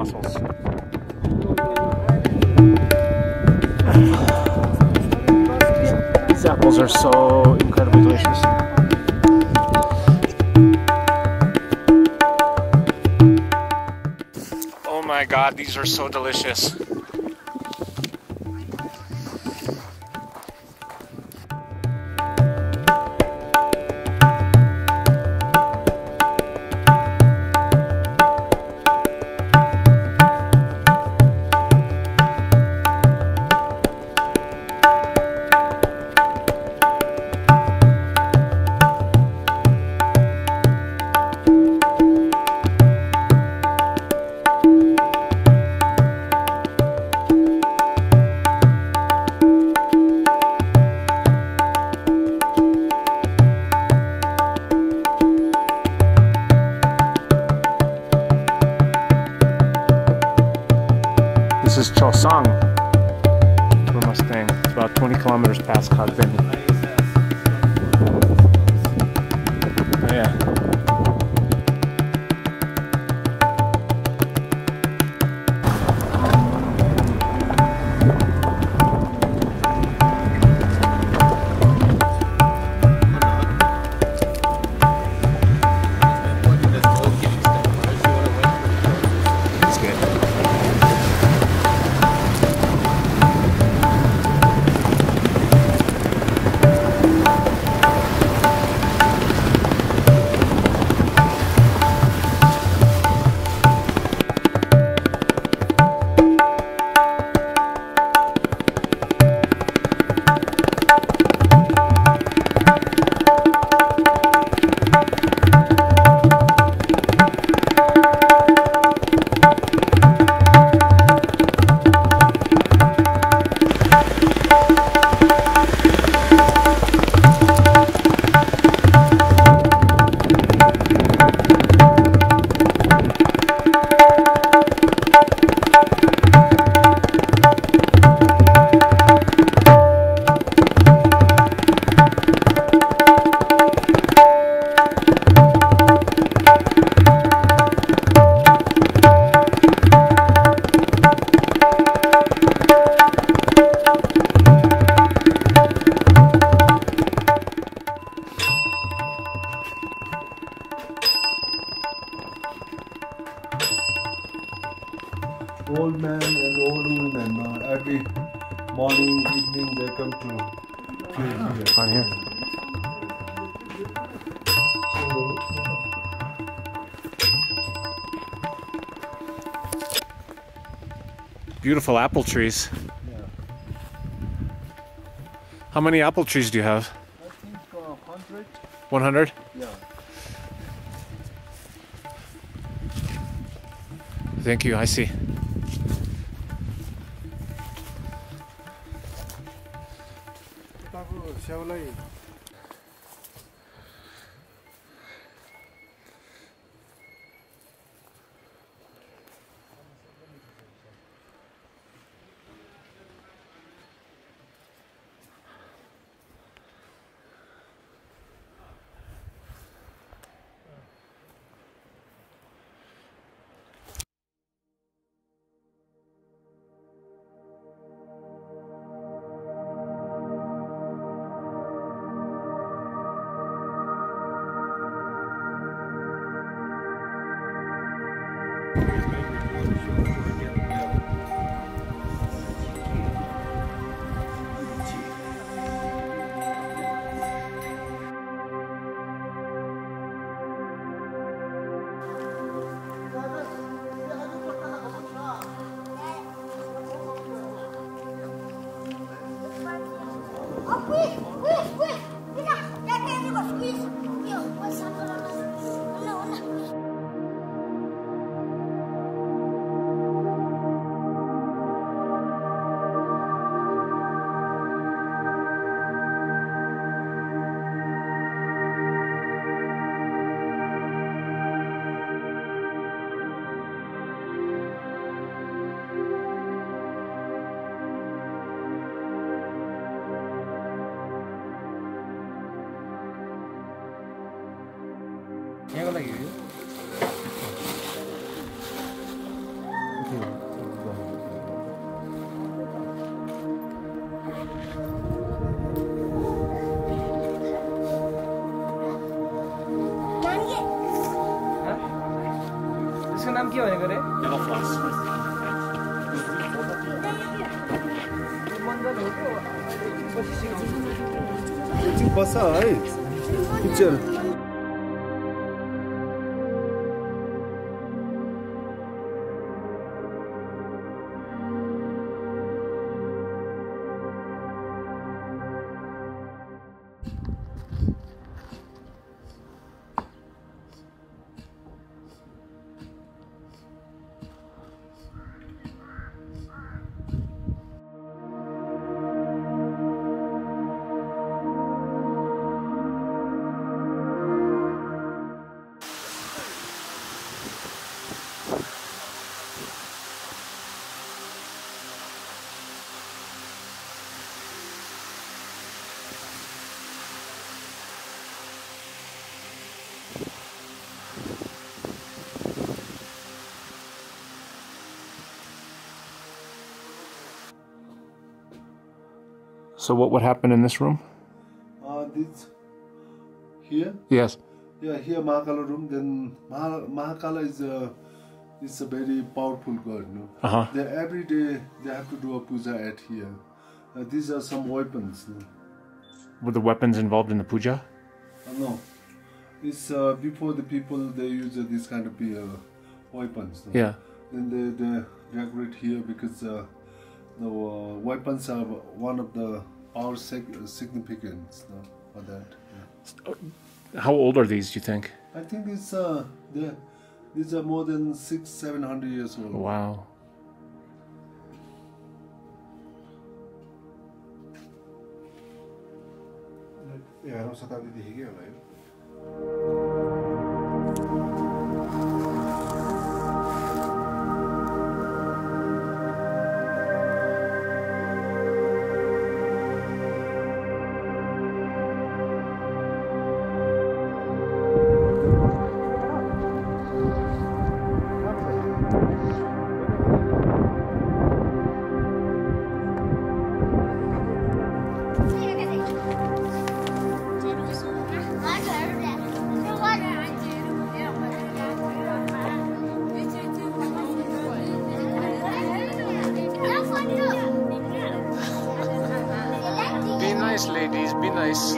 muscles. These apples are so incredibly delicious. Oh my god, these are so delicious. Old man and old women. Uh, every morning, evening, they come to field here. On here. So, Beautiful apple trees. yeah. How many apple trees do you have? I think uh, 100. 100? Yeah. Thank you, I see. शवलाई Oh, नाम क्या होने करे? बस है। Picture. So what would happen in this room? Uh, this here, Yes. yeah, here Mahakala room. Then Maha, Mahakala is a is a very powerful god. No, Uh-huh. they every day they have to do a puja at here. Uh, these are some weapons. No? Were the weapons involved in the puja? Uh, no, it's uh, before the people they use uh, this kind of uh, weapons. No? Yeah. Then they they decorate here because uh, the weapons are one of the our significance for that. Yeah. How old are these? Do you think? I think it's uh, the, these are more than six, seven hundred years old. Wow. Yeah, I don't know. nice, ladies. Be nice.